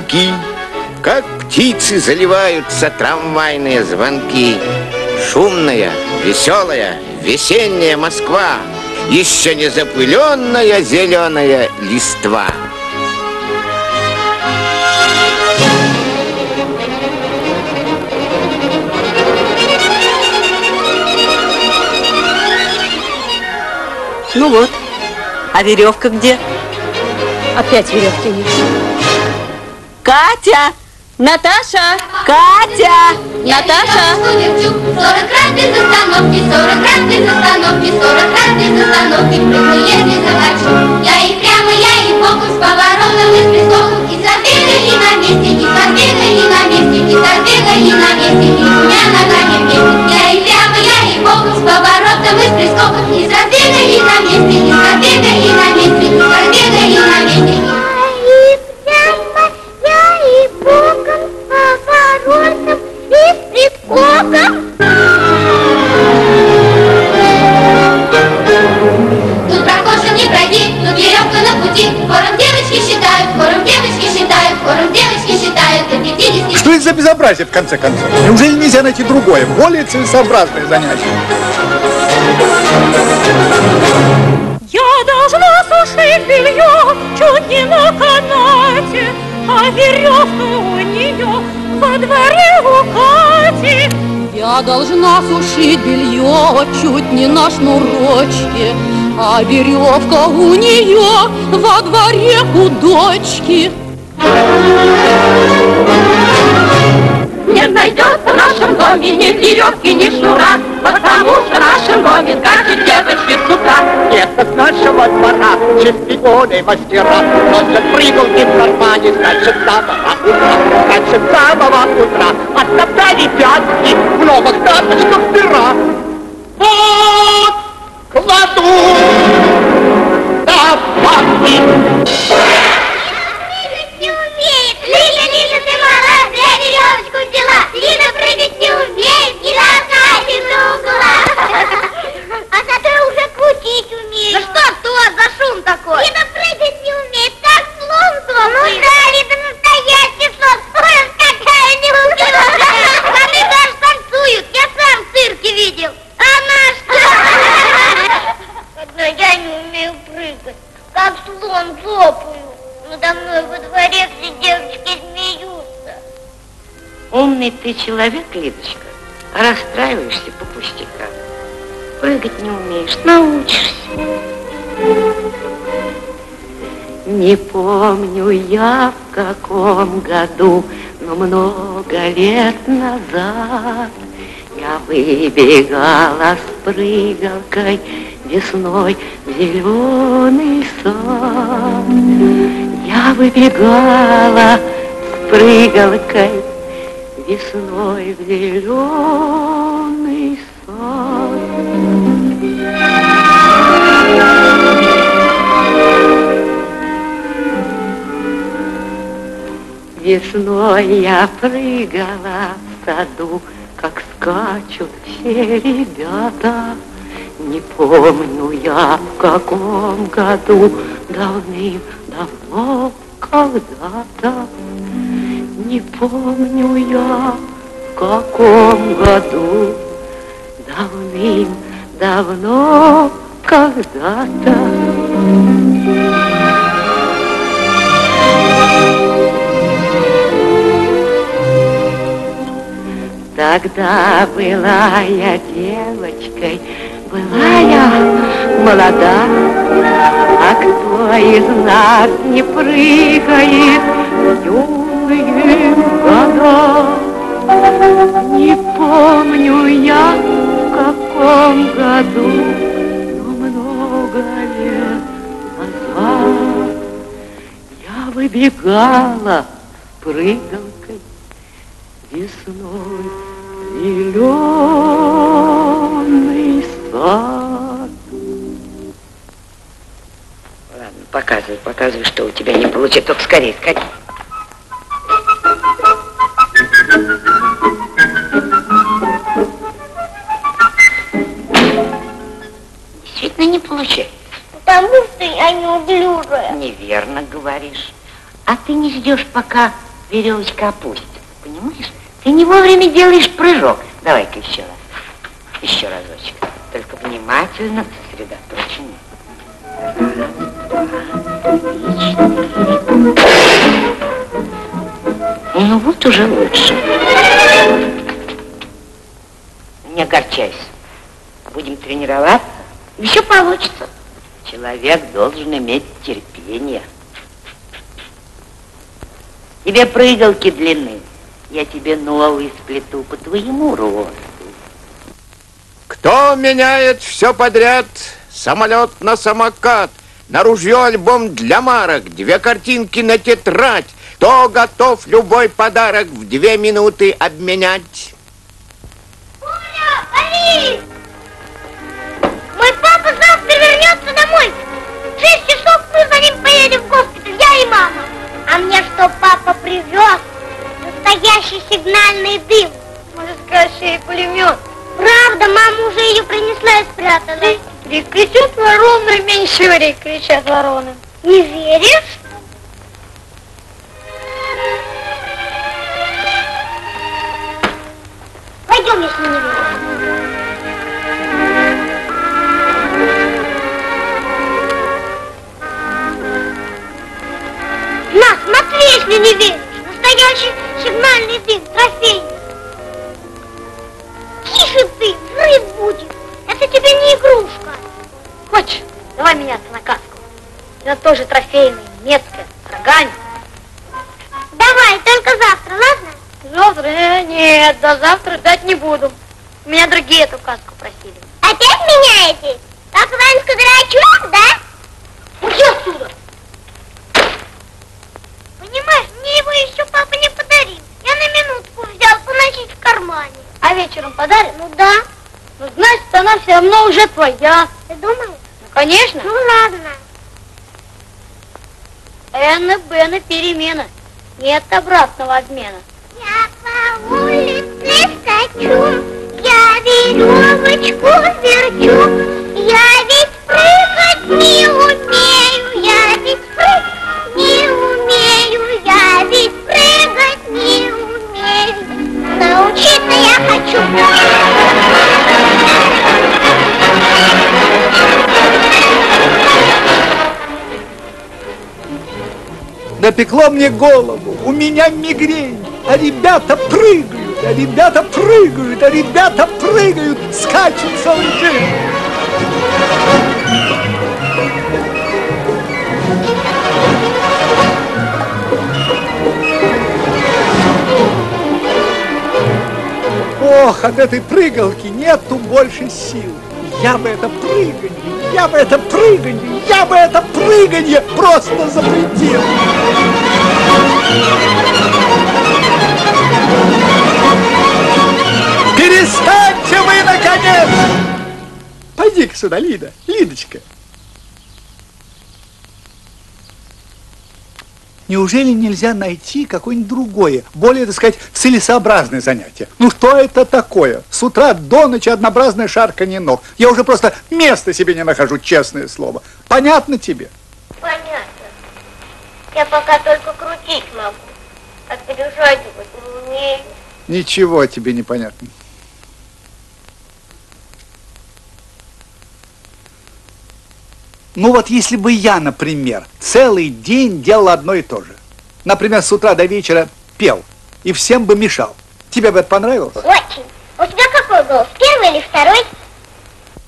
деньки, Как птицы заливаются трамвайные звонки. Шумная, веселая, весенняя Москва, Еще не запыленная зеленая листва. Ну вот, а веревка где? Опять веревки нет. Катя! Наташа! Катя! Наташа! 40 раз без остановки, 40 раз без остановки, 40 раз без остановки, прыгну, если захочу. Я и прямо, я и боком, с поворотом и с прискоком, и забегали на месте, и забегали на месте, и забегали на месте, и двумя ногами вместе. Я и прямо, я и боком, с поворотом и с прискоком, и забегали на месте, и забегали на месте, это за безобразие, в конце концов? Неужели нельзя найти другое, более целесообразное занятие? Я должна сушить белье чуть не на канате, А веревка у нее во дворе у Кати. Я должна сушить белье чуть не на шнурочке, а веревка у нее во дворе у дочки. Не найдется в нашем доме ни веревки, ни шнура, Потому что в нашем доме скачет девочки с утра. Это с нашего двора чемпионы мастера. Носят прыгалки в кармане, значит, самого утра. Значит, самого утра. Оттоптали пятки в новых тапочках пера Вот, кладу Прыгать не умеет. Лиля, Лиля, ты молодец, веревочку взяла. Лиля прыгать не умеет, не должна из угла. А зато уже крутить умеет. Ну что то за шум такой? Лида прыгать не умеет, так слон слон. Ну да, Лида настоящий слон. Ой, какая неумелая. Они даже танцуют, я сам в цирке видел. А она что? Одно я не умею прыгать, как слон злопаю. Надо мной во дворе все девочки смеются. Умный ты человек, Лидочка, а расстраиваешься по пустякам. Прыгать не умеешь, научишься. Не помню я в каком году, но много лет назад я выбегала с прыгалкой весной в зеленый сад. Я выбегала с прыгалкой весной в зеленый сад. Весной я прыгала в саду, как скачут все ребята. Не помню я в каком году, давным-давно когда-то. Не помню я в каком году, давным-давно когда-то. Тогда была я девочкой, была я молода, а кто из нас не прыгает в юные года? Не помню я, в каком году, но много лет назад я выбегала прыгалкой весной зеленый сад. Показывай, показывай, что у тебя не получится. Только скорее, скорее. Действительно не получается. Потому что я не неуклюжая. Неверно говоришь. А ты не ждешь, пока веревочка опустится. Понимаешь? Ты не вовремя делаешь прыжок. Давай-ка еще раз. Еще разочек. Только внимательно, сосредоточенно. Ну вот уже лучше. Не огорчайся. Будем тренироваться. Еще получится. Человек должен иметь терпение. Тебе прыгалки длины. Я тебе новые сплету по твоему росту. Кто меняет все подряд? Самолет на самокат, на ружье альбом для марок, две картинки на тетрадь. Кто готов любой подарок в две минуты обменять? Оля, Алис! Мой папа завтра вернется домой. В шесть часов мы за ним поедем в госпиталь, я и мама. А мне что папа привез? Настоящий сигнальный дым. Может, скажешь, и пулемет. Правда, мама уже ее принесла и спрятала. Кричат вороны, меньше ври, кричат вороны. Не веришь? Пойдем, если не веришь. На, смотри, если не веришь. Настоящий сигнальный дым, трофей. Тише ты, взрыв будет. Это тебе не игрушка. Хочешь, давай меняться на каску. Я тоже трофейный, немецкая, с рогами. Давай, только завтра, ладно? Завтра? Э, Нет, до завтра ждать не буду. Меня другие эту каску просили. Опять меняете? Как Ванька дурачок, да? Уйди отсюда! Понимаешь, мне его еще папа не подарил. Я на минутку взял поносить в кармане. А вечером подарит? Ну да. Она все равно уже твоя. Ты думаешь? Ну, конечно. Ну, ладно. Энна, Бена, перемена. Нет обратного обмена. Я по улице скачу, я веревочку верчу, я ведь прыгать не умею, я ведь прыгать не умею, я ведь прыгать не умею. Научиться я хочу. Напекло мне голову, у меня мигрень, а ребята прыгают, а ребята прыгают, а ребята прыгают, скачут целый. Ох, от этой прыгалки нету больше сил. Я бы это прыганье, я бы это прыганье, я бы это прыганье просто запретил. Перестаньте вы, наконец! Пойди-ка сюда, Лида, Лидочка. Неужели нельзя найти какое-нибудь другое, более, так сказать, целесообразное занятие? Ну что это такое? С утра до ночи однообразное шарканье ног. Я уже просто места себе не нахожу, честное слово. Понятно тебе? Понятно. Я пока только крутить могу. А перешагивать не умею. Ничего тебе не понятно. Ну вот если бы я, например, целый день делал одно и то же. Например, с утра до вечера пел и всем бы мешал. Тебе бы это понравилось? Очень. У тебя какой голос? Первый или второй?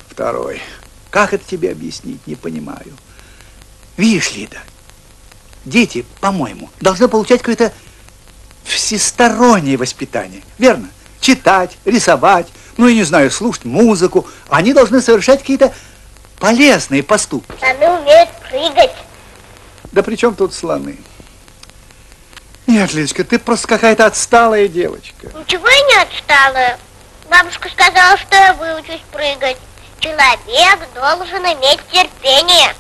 Второй. Как это тебе объяснить, не понимаю. Видишь, Лида, дети, по-моему, должны получать какое-то всестороннее воспитание. Верно? Читать, рисовать, ну, я не знаю, слушать музыку. Они должны совершать какие-то полезные поступки. Слоны умеют прыгать. Да при чем тут слоны? Нет, Лидочка, ты просто какая-то отсталая девочка. Ничего я не отстала. Бабушка сказала, что я выучусь прыгать. Человек должен иметь терпение.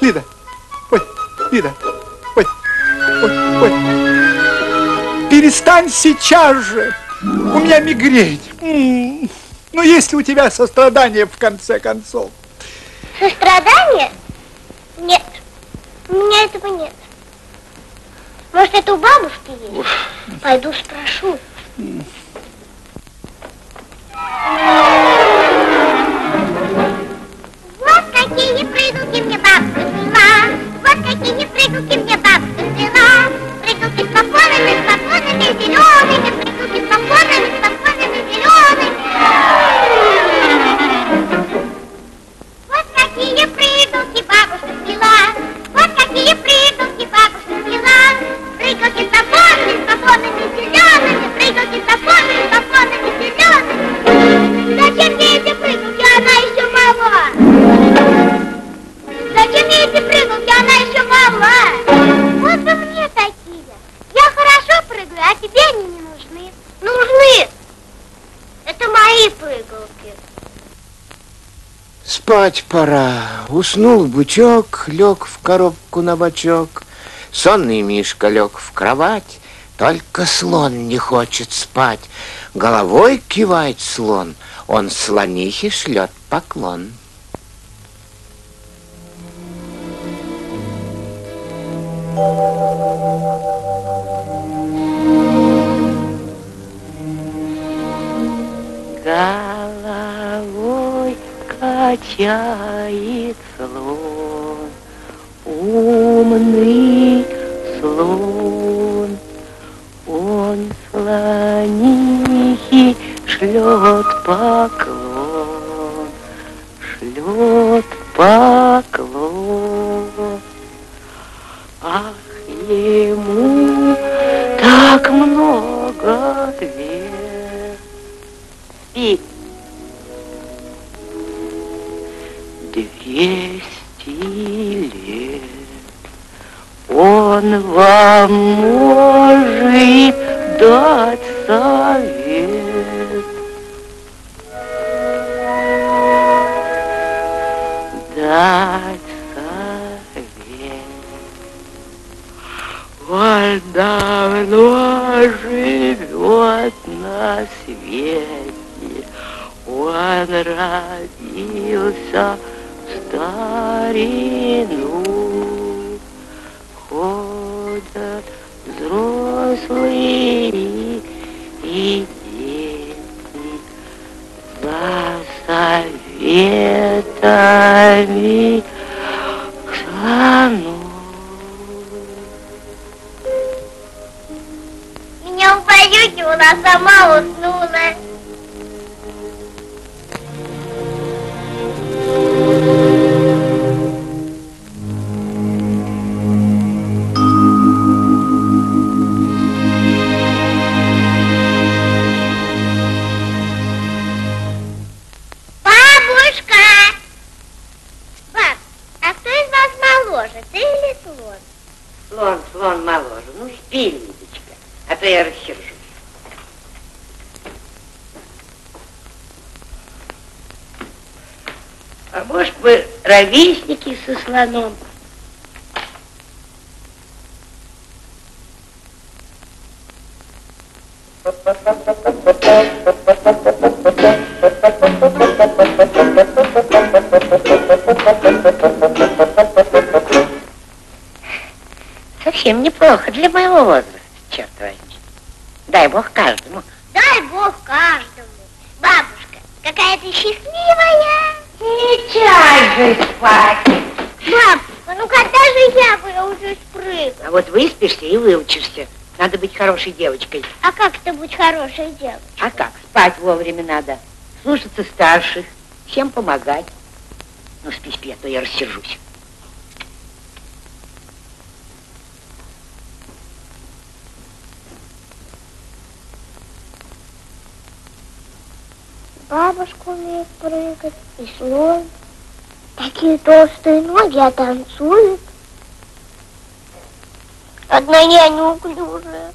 Лида, ой, Лида, ой, ой, ой. Перестань сейчас же. У меня мигрень. Ну, есть ли у тебя сострадание в конце концов? Сострадание? Нет. У меня этого нет. Может, это у бабушки есть? Пойду спрошу. Вот какие прыгалки мне бабка свела, вот какие прыгалки мне бабка свела. Прыгалки с попонами, с попонами зелеными, прыгалки с попонами, с попонами зелеными. Вот какие прыгалки бабушка свела, вот какие прыгалки бабушка свела. Прыгалки с попонами, с попонами зелеными, прыгалки с попонами, с попонами зелеными. Зачем мне эти прыгалки, она еще мала? Зачем мне эти прыгалки, она еще мала? Вот бы мне прыгаю, а тебе они не нужны. Нужны. Это мои прыгалки. Спать пора. Уснул бычок, лег в коробку на бочок. Сонный Мишка лег в кровать, только слон не хочет спать. Головой кивает слон, он слонихе шлет поклон. Качает слон, умный слон. Он слонихи шлет поклон, шлет поклон. Ах, ему так много лет. Двести лет он вам может дать совет. Дать совет. Он давно живет на свете. Он родился старину. Ходят взрослые и дети за советами к слону. Меня убаюкивала, сама уснула. Ровесники со слоном? Совсем неплохо для моего возраста, черт возьми. Дай бог каждому. Дай бог каждому. Бабушка, какая ты счастливая. Сейчас же спать. Бабушка, ну когда же я выучусь прыгать? А вот выспишься и выучишься. Надо быть хорошей девочкой. А как это быть хорошей девочкой? А как? Спать вовремя надо. Слушаться старших. Всем помогать. Ну, спи, спи, а то я рассержусь. Бабушка умеет прыгать, и слон. Такие толстые ноги, а танцует. Одна я неуклюжая.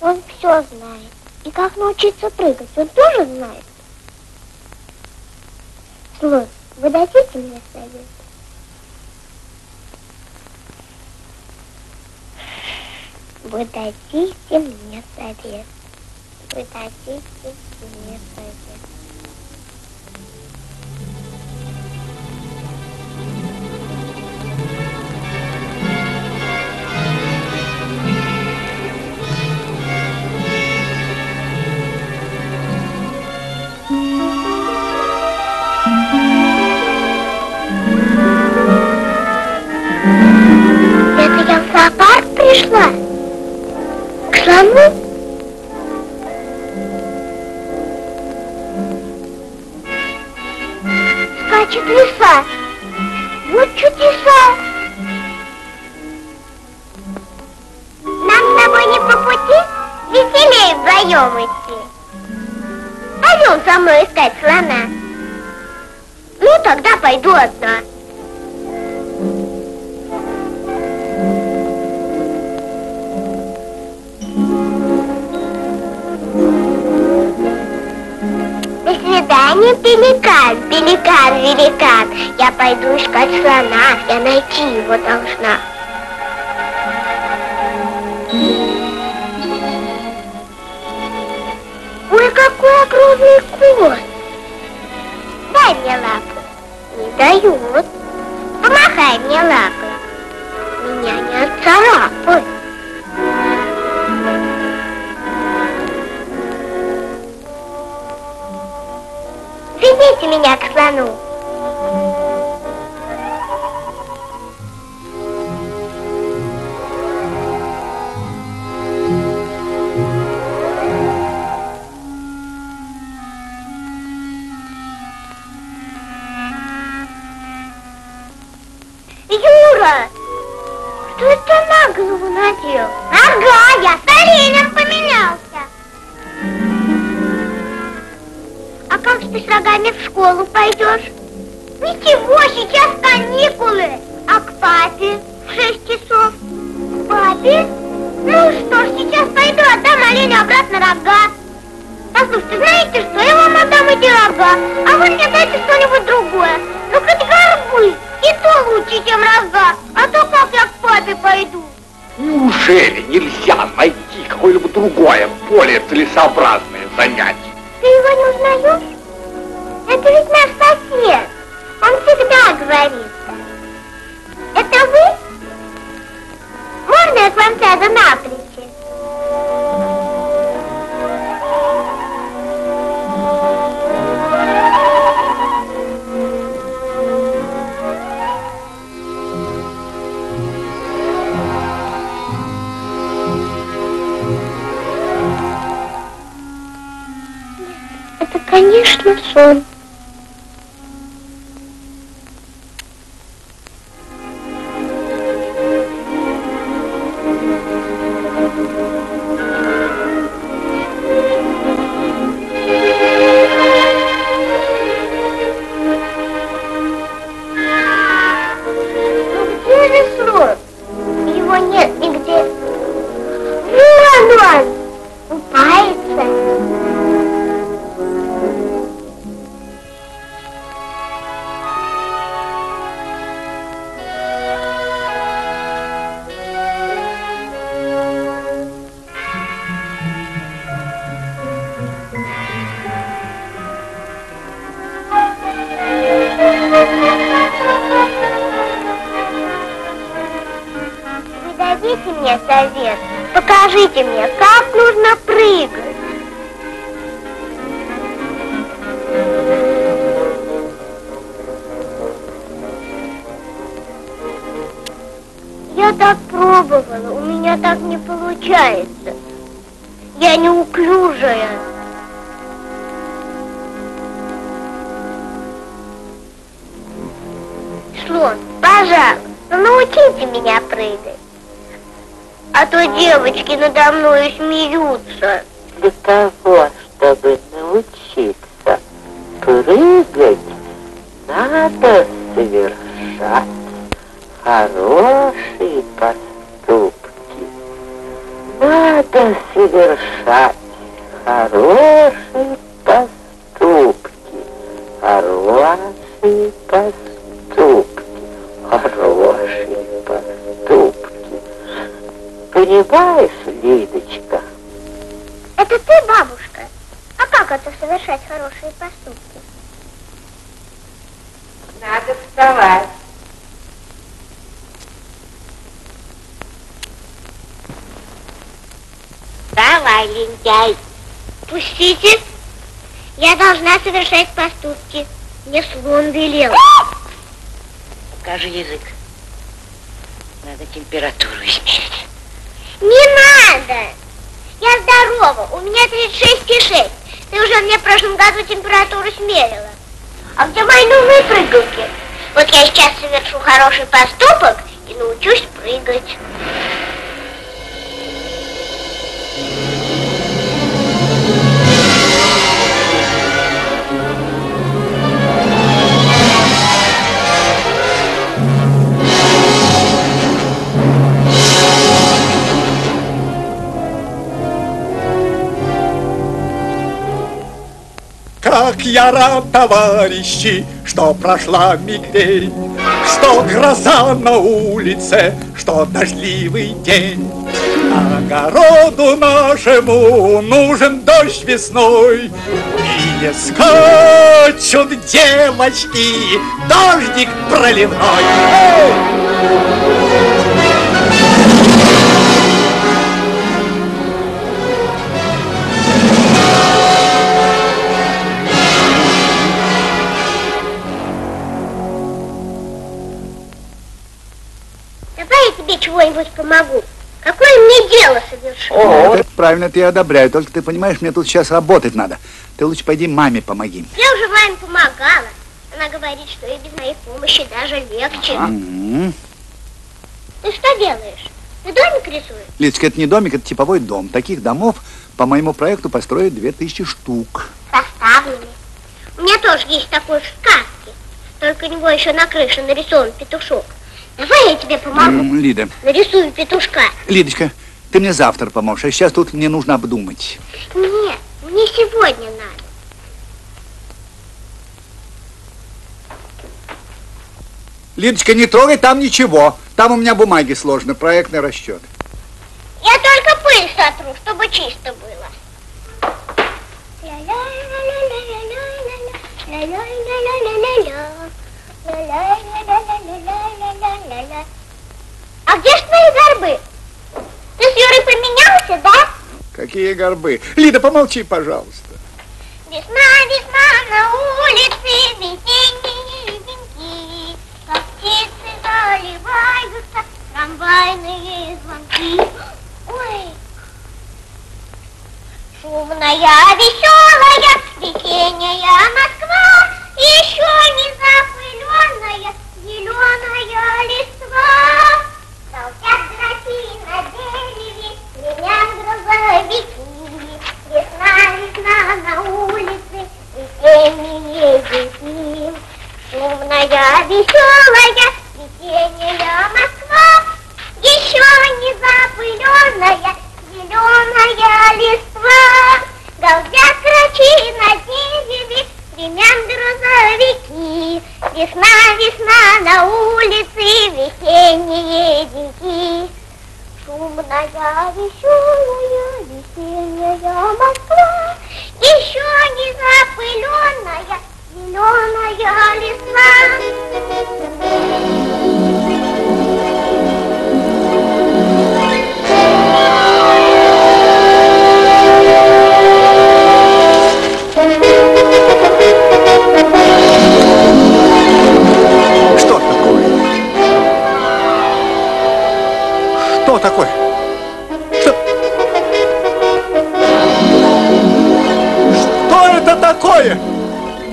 Он все знает. И как научиться прыгать, он тоже знает. Слон, вы дадите мне совет? Вы дадите мне совет. вы дадите мне совет. Пойду искать слона, я найти его должна. Ой, какой огромный кот. Дай мне лапу. Не дают. Помахай мне лапой. Меня не отцарапай. Ведите меня к слону. Что это на голову надел? Ага, я с оленем поменялся. А как же ты с рогами в школу пойдешь? Ничего, сейчас каникулы. А к папе в шесть часов? К папе? Ну что ж, сейчас пойду, отдам оленю обратно рога. Послушайте, знаете что, я вам отдам эти рога, а вы мне дайте что-нибудь другое. Ну хоть горбы, и то лучше, чем рога. А то как я к папе пойду? Неужели нельзя найти какое-либо другое, более целесообразное занятие? Ты его не узнаешь? Это ведь наш сосед. Он всегда говорит. Это вы? Можно я к вам сяду на конечно, мной смеются. Для того, чтобы научиться прыгать, надо совершать хорошие поступки. Надо совершать хорошие поступки. Хорошие поступки. Хорошие поступки. Понимаешь, Лидочка? Это ты, бабушка? совершать хорошие поступки? Надо вставать. Давай, лентяй. Пустите. Я должна совершать поступки. Мне слон велел. Покажи язык. Надо температуру измерить. Не надо. Я здорова. У меня 36,6. Ты уже мне в прошлом году температуру смерила. А где мои новые прыгалки? Вот я сейчас совершу хороший поступок и научусь прыгать. Как я рад, товарищи, что прошла мигрень, Что гроза на улице, что дождливый день. Огороду нашему нужен дождь весной, И не скачут девочки, дождик проливной. Я тебе чего-нибудь помогу. Какое мне дело совершить? О, это правильно, ты одобряю. Только ты понимаешь, мне тут сейчас работать надо. Ты лучше пойди маме помоги. Я уже маме помогала. Она говорит, что и без моей помощи даже легче. М. Ты что делаешь? Ты домик рисуешь? Лидочка, это не домик, это типовой дом. Таких домов по моему проекту построят 2000 штук. Составленный. У меня тоже есть такой в сказке. Только у него еще на крыше нарисован петушок. Давай я тебе помогу. Лида, Нарисую петушка. Лидочка, ты мне завтра поможешь, а сейчас тут мне нужно обдумать. Нет, мне сегодня надо. Лидочка, не трогай там ничего. Там у меня бумаги сложены, проектный расчет. Я только пыль сотру, чтобы чисто было. Ля-ля-ля-ля-ля-ля-ля-ля-ля. А где ж твои горбы? Ты с Юрой поменялся, да? Какие горбы? Лида, помолчи, пожалуйста. Весна, весна на улице, весенние венки, Как птицы заливаются трамвайные звонки. Ой, шумная, веселая, весенняя Москва, Еще не запыленная, зеленая листва. Толпят дураки на дереве, гремят грузовики. Весна, весна на улице, весенние дни. Шумная, веселая, весенняя Москва, Еще не запыленная, зеленая листва. Галдят крачи на дереве, гремят грузовики. Весна, весна на улице, весенние деньки. Шумная, веселая, весенняя Москва, Еще не запыленная, зеленая Что такое? Что? Что это такое?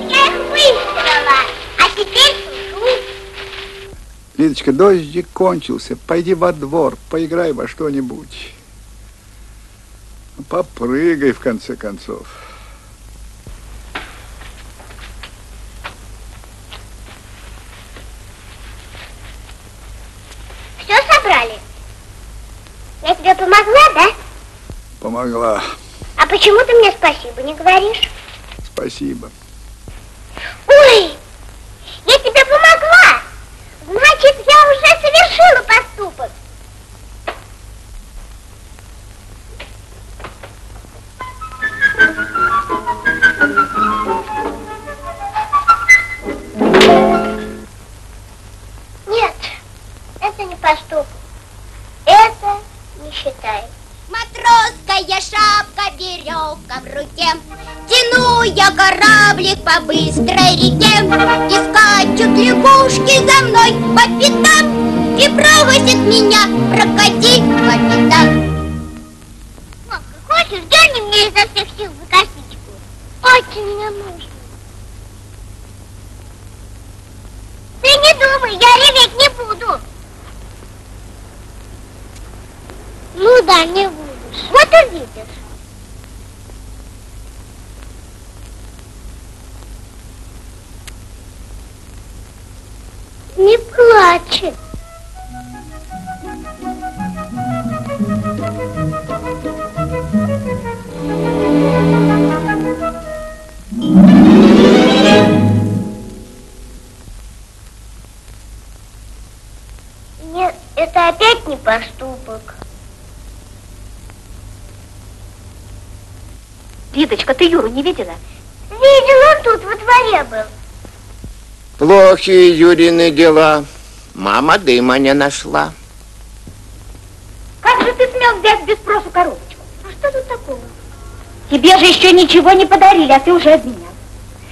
Я их выстирала, а теперь сушу. Лидочка, дождик кончился. Пойди во двор, поиграй во что-нибудь. Попрыгай, в конце концов. Все собрали? Я тебе помогла, да? Помогла. А почему ты мне спасибо не говоришь? Спасибо. Ой, я тебе помогла. Значит, я уже совершила поступок. По быстрой реке. И скачут лягушки за мной по пятам И просят меня прокати капитан был. Плохие Юрины дела. Мама дыма не нашла. Как же ты смел взять без спросу коробочку? А что тут такого? Тебе же еще ничего не подарили, а ты уже обменял.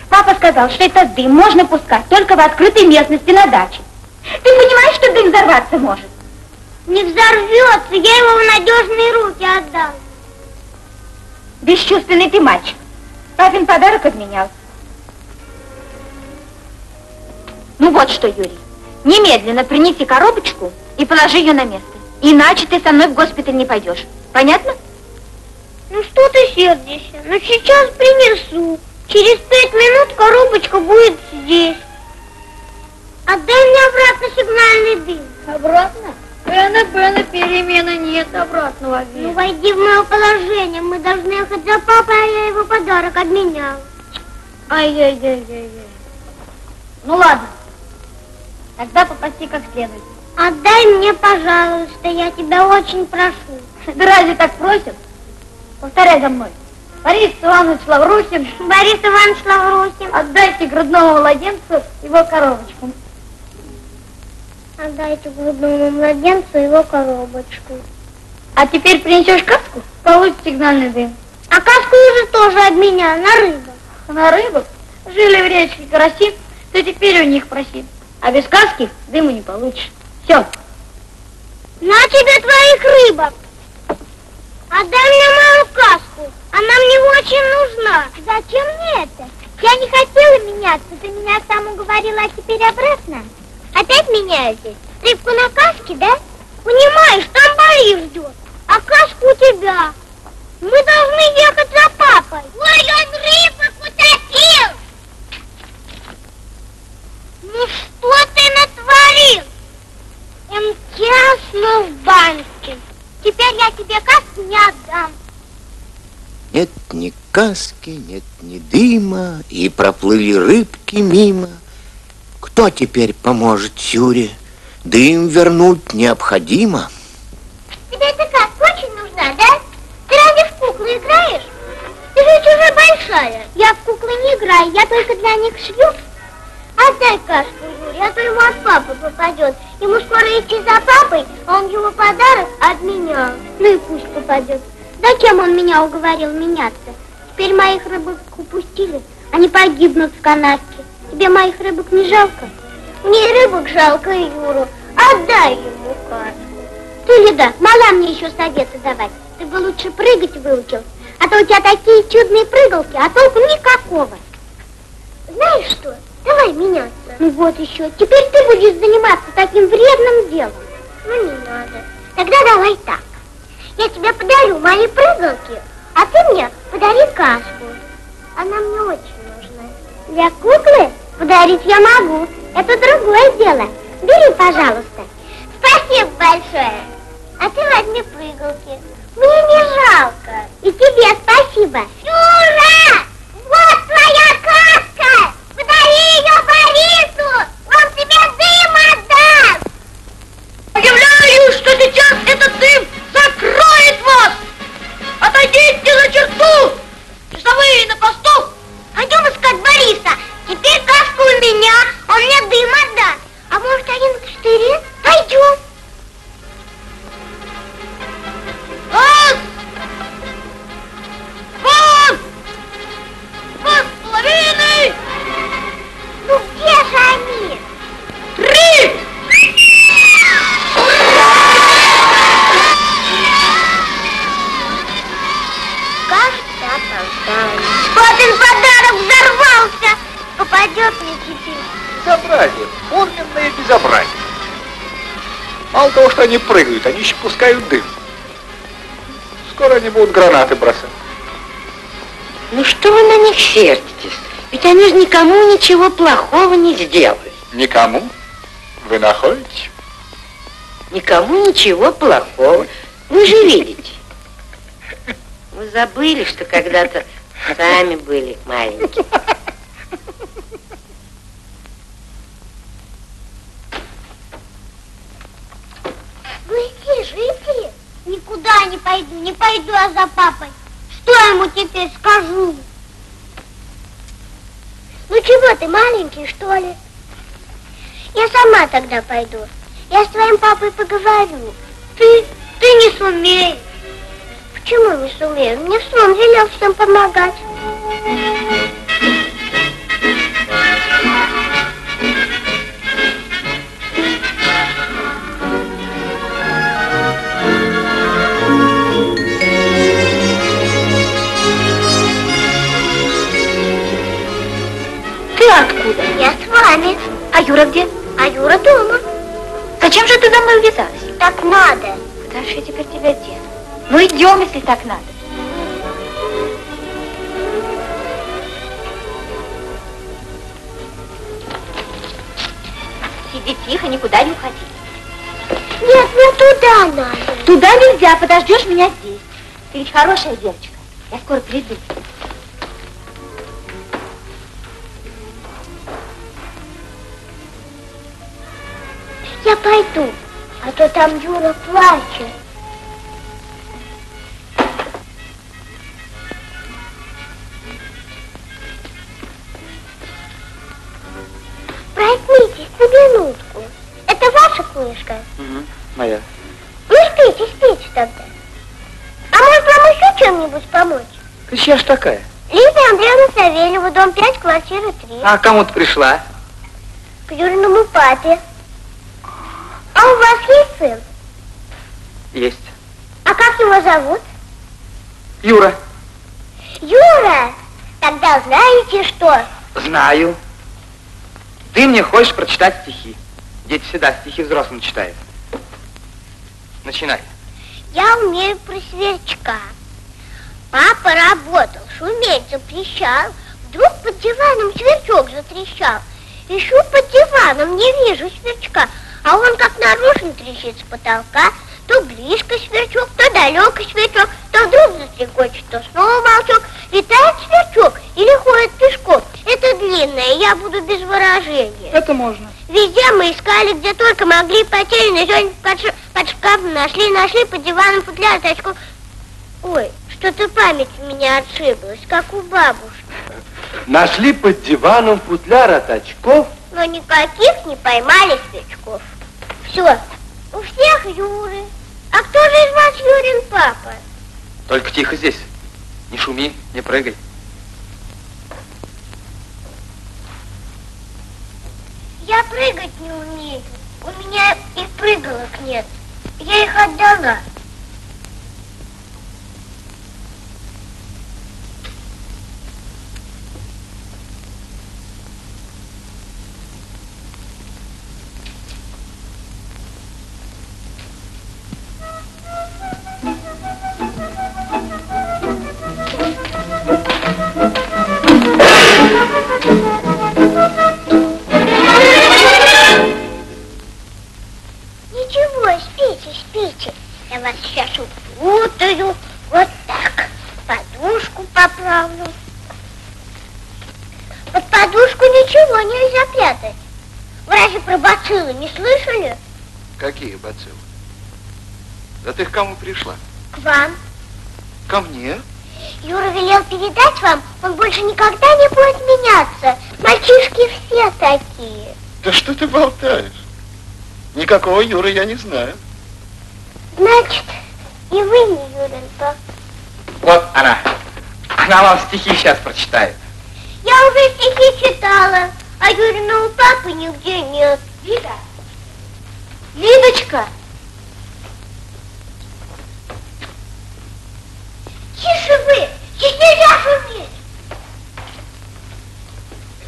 Папа сказал, что этот дым можно пускать только в открытой местности на даче. Ты понимаешь, что дым взорваться может? Не взорвется, я его в надежные руки отдал. Бесчувственный ты мальчик. Папин подарок обменял. Ну вот что, Юрий, немедленно принеси коробочку и положи ее на место. Иначе ты со мной в госпиталь не пойдешь. Понятно? Ну что ты сердишься? Ну сейчас принесу. Через пять минут коробочка будет здесь. Отдай мне обратно сигнальный дым. Обратно? Бена, Бена, перемены нет обратного Ну веса. войди в мое положение. Мы должны ехать за папой, а я его подарок обменял. Ай-яй-яй-яй-яй. Ну ладно, тогда попроси как следует. Отдай мне, пожалуйста, я тебя очень прошу. Да разве так просят? Повторяй за мной. Борис Иванович Лаврусин, Борис Иванович Лаврусин, отдайте грудному младенцу его коробочку. отдайте грудному младенцу его коробочку. А теперь принесешь каску, получишь сигнальный дым. А каску уже тоже обменял на рыбу. На рыбок жили в речке караси, то теперь у них проси. А без каски дыму не получишь. Все. На тебе твоих рыбок. Отдай мне мою каску. Она мне очень нужна. Зачем мне это? Я не хотела меняться. Ты меня сам уговорила, а теперь обратно. Опять меняетесь? Рыбку на каске, да? Понимаешь, там Борис ждет. А каску у тебя. Мы должны ехать за папой. Ой, он рыбок утопил. Ну что ты натворил? Тесно в банке. Теперь я тебе каску не отдам. Нет ни каски, нет ни дыма, и проплыли рыбки мимо. Кто теперь поможет Сюре? Дым вернуть необходимо. Тебе эта каска очень нужна, да? Ты разве в куклы играешь? Ты же ведь уже большая. Я в куклы не играю, я только для них шью. Отдай каску Юре, а то ему от папы попадет. Ему скоро идти за папой, а он его подарок отменял. Ну и пусть попадет. Зачем он меня уговорил меняться? Теперь моих рыбок упустили, они погибнут в канавке. Тебе моих рыбок не жалко? Мне рыбок жалко, Юру. Отдай ему каску. Ты, Лида, мала мне еще советы давать. Ты бы лучше прыгать выучил. А то у тебя такие чудные прыгалки, а толку никакого. Знаешь что? Давай меняться. Ну вот еще. Теперь ты будешь заниматься таким вредным делом. Ну не надо. Тогда давай так. Я тебе подарю мои прыгалки, а ты мне подари каску. Она мне очень нужна. Для куклы подарить я могу. Это другое дело. Бери, пожалуйста. Спасибо большое. А ты возьми прыгалки. Мне не жалко. И тебе спасибо. Юра! Вот твоя каска! И его Борису, он тебе дым отдаст. Предупреждаю, что сейчас этот дым закроет вас. Отойди за черту. Вы на посту? Пойдем искать Бориса. Теперь таскай меня, он мне дым отдаст. А может, один в штатере? Пойдем. Поз. Поз. Половиной! Ну где же они? Три! Кажется, опоздали. Папин подарок взорвался! Попадет мне теперь. Безобразие, форменное безобразие. Мало того, что они прыгают, они еще пускают дым. Скоро они будут гранаты бросать. Ну что вы на них сердитесь? Ведь они же никому ничего плохого не сделали. Никому? Вы находите? Никому ничего плохого. Вы же видите. Вы забыли, что когда-то сами были маленькие. Иди же, иди. Никуда не пойду, не пойду я за папой. Что я ему теперь скажу? Ну чего ты, маленький, что ли? Я сама тогда пойду. Я с твоим папой поговорю. Ты, ты не сумеешь. Почему не сумею? Мне сон велел всем помогать. А Юра где? А Юра дома. Зачем же ты за мной увязалась? Так надо. Куда же я теперь тебя дену? Ну идем, если так надо. Сиди тихо, никуда не уходи. Нет, мне туда надо. Туда нельзя, подождешь меня здесь. Ты ведь хорошая девочка. Я скоро приду. Я пойду, а то там Юра плачет. Проснитесь на минутку. Это ваша книжка? Моя. Ну, спите, спите тогда. А может, вам еще чем-нибудь помочь? Ты чья ж такая? Лиза Андреевна Савельева, дом 5, квартира 3. А кому ты пришла? К Юриному папе. А у вас есть сын? Есть. А как его зовут? Юра. Юра! Тогда знаете что? Знаю. Ты мне хочешь прочитать стихи. Дети всегда стихи взрослым читают. Начинай. Я умею про сверчка. Папа работал, шуметь запрещал. Вдруг под диваном сверчок затрещал. Ищу под диваном, не вижу сверчка. А он как наружно трещит с потолка. То близко сверчок, то далеко сверчок, то вдруг застрекочет, то снова молчок. Летает сверчок или ходит пешком. Это длинное, я буду без выражения. Это можно. Везде мы искали, где только могли, потерянный сегодня под, ш- под шкафом нашли, нашли под диваном футляр очков. Ой, что-то память у меня отшиблась, как у бабушки. Нашли под диваном футляр от очков. Но никаких не поймали свечков. Все, у всех Юры. А кто же из вас Юрин папа? Только тихо здесь. Не шуми, не прыгай. Я прыгать не умею. У меня и прыгалок нет. Я их отдала. Какие бациллы? Да ты к кому пришла? К вам. Ко мне? Юра велел передать вам, он больше никогда не будет меняться. Мальчишки все такие. Да что ты болтаешь? Никакого Юры я не знаю. Значит, и вы не пап. Вот она. Она вам стихи сейчас прочитает. Я уже стихи читала, а Юриного папы нигде нет. Лида? Лидочка? Тише вы! Здесь нельзя шуметь!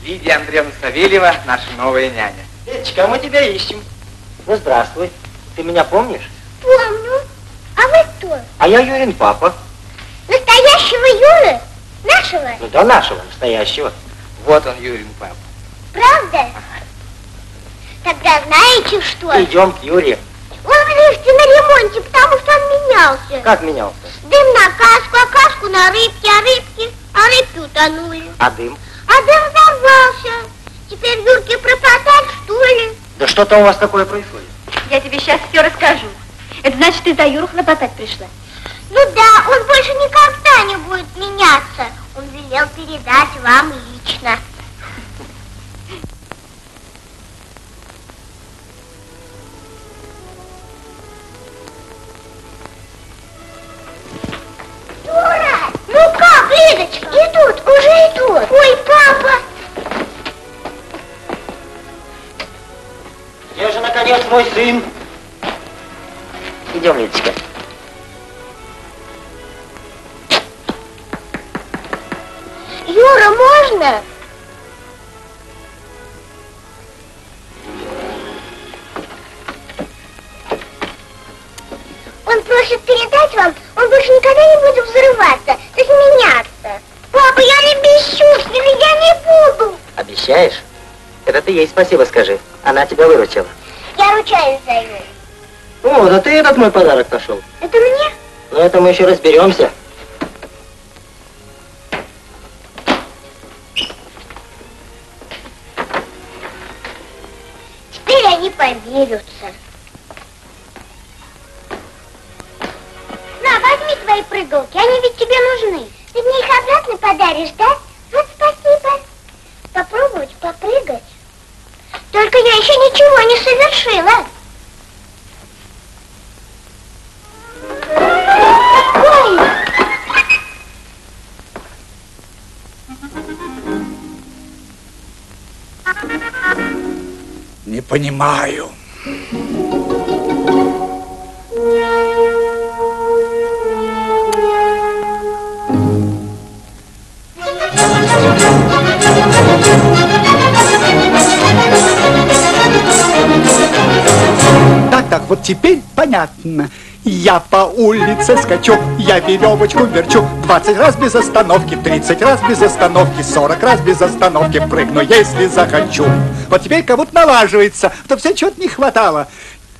Лидия Андреевна Савельева, наша новая няня. Деточка, а мы тебя ищем. Ну, здравствуй. Ты меня помнишь? Помню. А вы кто? А я Юрин папа. Настоящего Юры? Нашего? Ну да, нашего, настоящего. Вот он, Юрин папа. Правда? Тогда знаете что? Идем к Юре. Он в лифте на ремонте, потому что он менялся. Как менялся? Дым на каску, а каску на рыбки, а рыбки, а рыбки утонули. А дым? А дым взорвался. Теперь Юрке пропадать, что ли? Да что-то у вас такое происходит. Я тебе сейчас все расскажу. Это значит, ты за Юру хлопотать пришла. Ну да, он больше никогда не будет меняться. Он велел передать вам лично. Мой сын? Идем, Лидочка. Юра, можно? Он просит передать вам, он больше никогда не будет взрываться, то есть меняться. Папа, я не бесчувственный, я не буду. Обещаешь? Это ты ей спасибо скажи. Она тебя выручила. Я ручаюсь за Юру. О, да ты этот мой подарок нашел. Это мне? Ну, это мы еще разберемся. Теперь они помирятся. На, возьми твои прыгалки, они ведь тебе нужны. Ты мне их обратно подаришь, да? Ой! Не понимаю. Теперь понятно. Я по улице скачу, я веревочку верчу. 20 раз без остановки, 30 раз без остановки 40 раз без остановки прыгну, если захочу. Вот теперь как будто налаживается, то все чего-то не хватало.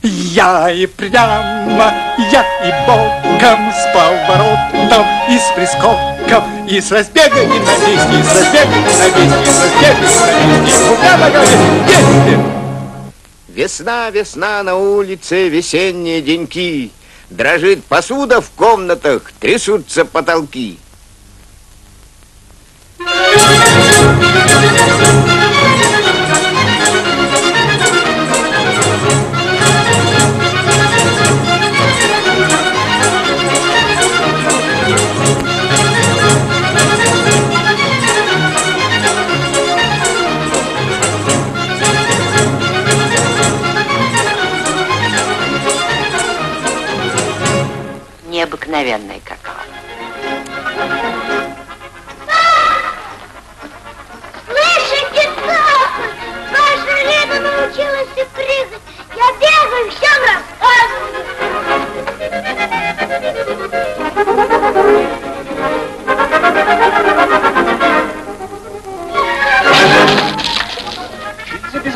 Я и прямо, я и боком С поворотом и с прискоком И с разбега и на месте, и с разбега и на месте, Весна, весна на улице, весенние деньки. Дрожит посуда в комнатах, трясутся потолки.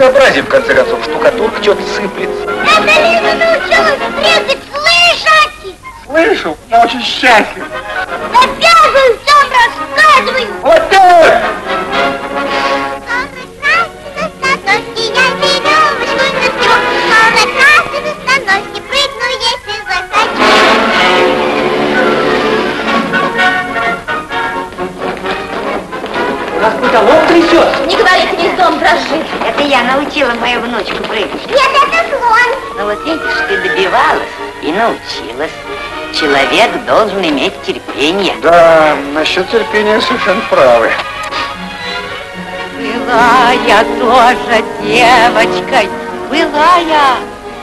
Безобразие, в конце концов, штукатурка что-то сыплется. Это Лена научилась прыгать, слышите? Слышу, я очень счастлив. Я бегаю, всем рассказываю. Вот так! Потолок трясет. Гнездом дрожит. Это я научила мою внучку прыгать. Нет, это слон. Ну вот видишь, ты добивалась и научилась. Человек должен иметь терпение. Да, насчет терпения совершенно правы. Была я тоже девочкой, была я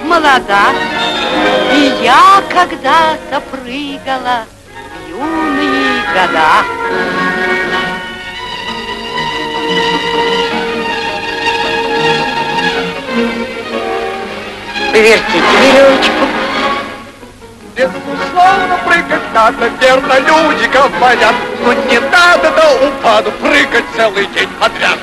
молода, И я когда-то прыгала в юные года. Повертите веревочку. Безусловно, прыгать надо, верно, люди говорят, но не надо до упаду прыгать целый день подряд.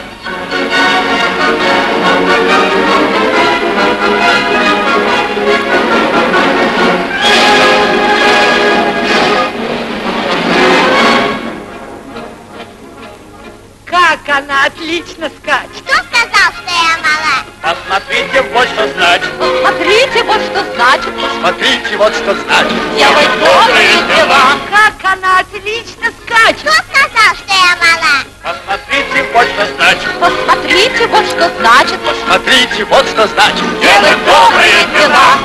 Как она отлично скачет. Кто сказал, что я мала? Посмотрите, вот что значит. Смотрите, вот что значит Смотрите, вот что значит. делать добрые дела. Как она отлично скачет. Кто сказал, что я мала? Посмотрите, вот что значит. Посмотрите, вот что значит Посмотрите, вот что значит. делать добрые дела.